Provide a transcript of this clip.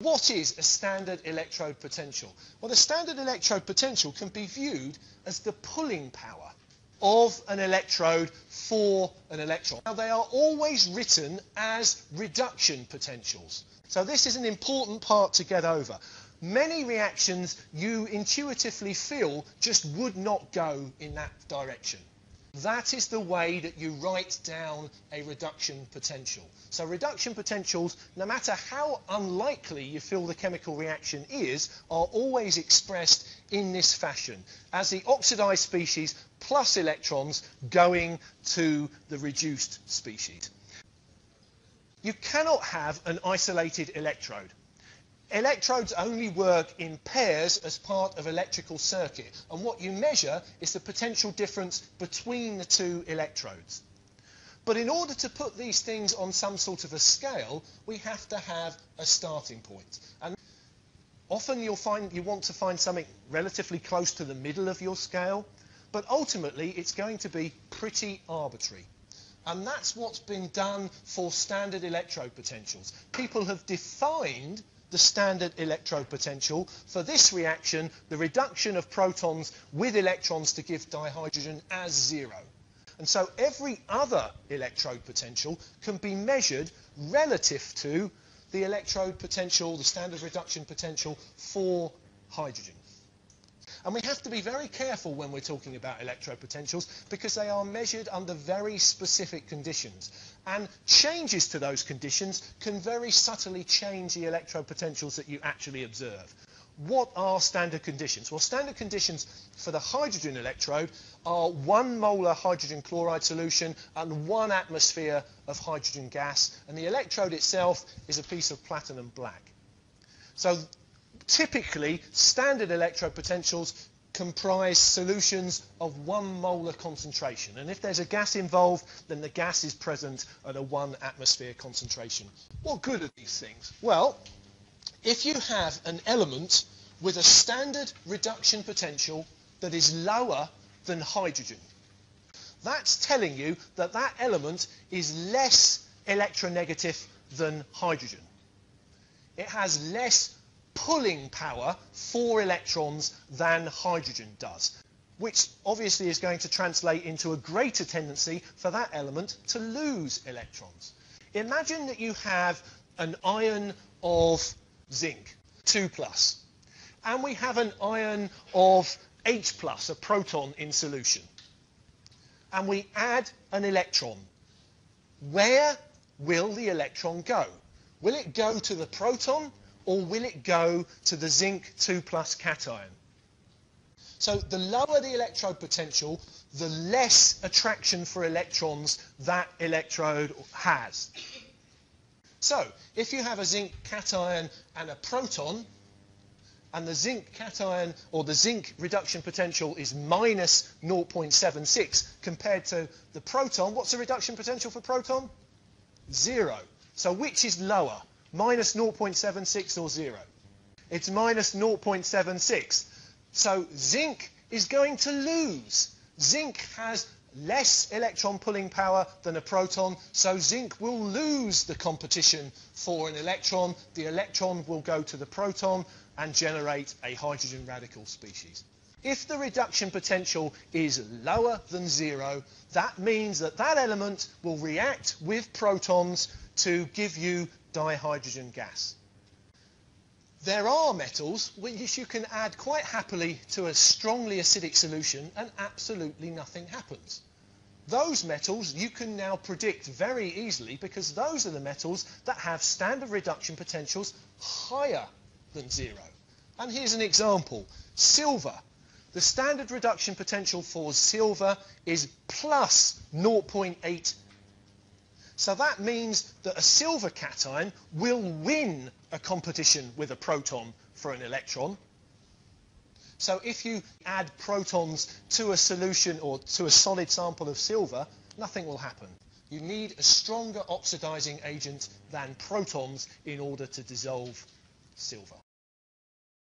What is a standard electrode potential? Well, the standard electrode potential can be viewed as the pulling power of an electrode for an electron. Now, they are always written as reduction potentials. So this is an important part to get over. Many reactions you intuitively feel just would not go in that direction. That is the way that you write down a reduction potential. So reduction potentials, no matter how unlikely you feel the chemical reaction is, are always expressed in this fashion, as the oxidized species plus electrons going to the reduced species. You cannot have an isolated electrode. Electrodes only work in pairs as part of electrical circuit, and what you measure is the potential difference between the two electrodes. But in order to put these things on some sort of a scale, we have to have a starting point. And often you'll find you want to find something relatively close to the middle of your scale, but ultimately it's going to be pretty arbitrary. And that's what's been done for standard electrode potentials. People have defined the standard electrode potential. For this reaction, the reduction of protons with electrons to give dihydrogen as zero. And so every other electrode potential can be measured relative to the electrode potential, the standard reduction potential for hydrogen. And we have to be very careful when we're talking about electrode potentials because they are measured under very specific conditions. And changes to those conditions can very subtly change the electrode potentials that you actually observe. What are standard conditions? Well, standard conditions for the hydrogen electrode are one molar hydrogen chloride solution and one atmosphere of hydrogen gas, and the electrode itself is a piece of platinum black. So typically, standard electrode potentials comprise solutions of one molar concentration. And if there's a gas involved, then the gas is present at a one atmosphere concentration. What good are these things? Well, if you have an element with a standard reduction potential that is lower than hydrogen, that's telling you that that element is less electronegative than hydrogen. It has less pulling power for electrons than hydrogen does, which obviously is going to translate into a greater tendency for that element to lose electrons. Imagine that you have an ion of zinc, 2 plus, and we have an ion of H plus, a proton in solution, and we add an electron. Where will the electron go? Will it go to the proton or will it go to the zinc 2 plus cation? So the lower the electrode potential, the less attraction for electrons that electrode has. So if you have a zinc cation and a proton, and the zinc cation or the zinc reduction potential is minus 0.76 compared to the proton, what's the reduction potential for proton? Zero. So which is lower? Minus 0.76 or 0. It's minus 0.76. So zinc is going to lose. Zinc has less electron pulling power than a proton, so zinc will lose the competition for an electron. The electron will go to the proton and generate a hydrogen radical species. If the reduction potential is lower than zero, that means that that element will react with protons to give you dihydrogen gas. There are metals which you can add quite happily to a strongly acidic solution and absolutely nothing happens. Those metals you can now predict very easily because those are the metals that have standard reduction potentials higher than zero. And here's an example. Silver. The standard reduction potential for silver is plus 0.8 so that means that a silver cation will win a competition with a proton for an electron. So if you add protons to a solution or to a solid sample of silver, nothing will happen. You need a stronger oxidizing agent than protons in order to dissolve silver.